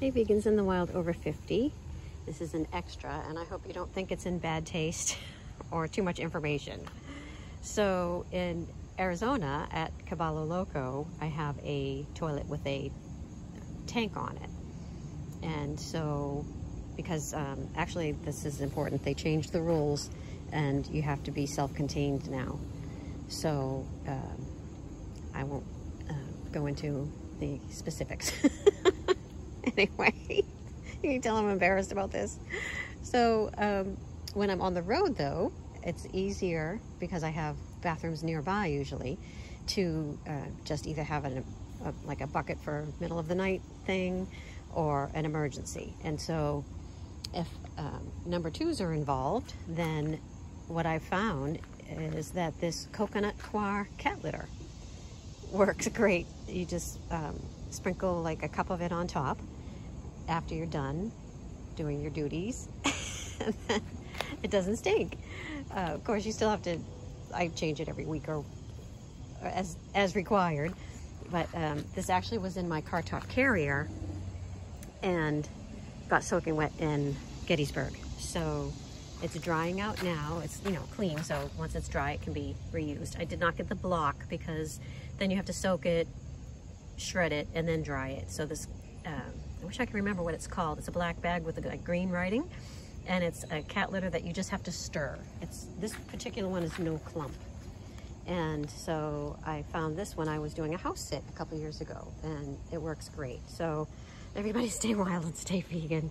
Hey, Vegans in the Wild over 50. This is an extra, and I hope you don't think it's in bad taste or too much information. So, in Arizona at Caballo Loco, I have a toilet with a tank on it. And so, because um, actually this is important, they changed the rules and you have to be self-contained now. So, um, I won't uh, go into the specifics. anyway, you can tell I'm embarrassed about this. So um, when I'm on the road though, it's easier because I have bathrooms nearby usually to uh, just either have an, a, like a bucket for middle of the night thing or an emergency. And so if um, number twos are involved, then what I've found is that this coconut coir cat litter works great. You just um, sprinkle like a cup of it on top after you're done doing your duties. it doesn't stink. Uh, of course, you still have to, I change it every week or, or as, as required. But um, this actually was in my car top carrier and got soaking wet in Gettysburg. So it's drying out now. It's, you know, clean. So once it's dry, it can be reused. I did not get the block because then you have to soak it, shred it, and then dry it. So this, wish I could remember what it's called. It's a black bag with a, like, green writing, and it's a cat litter that you just have to stir. It's This particular one is no clump. And so I found this when I was doing a house sit a couple years ago, and it works great. So everybody stay wild and stay vegan.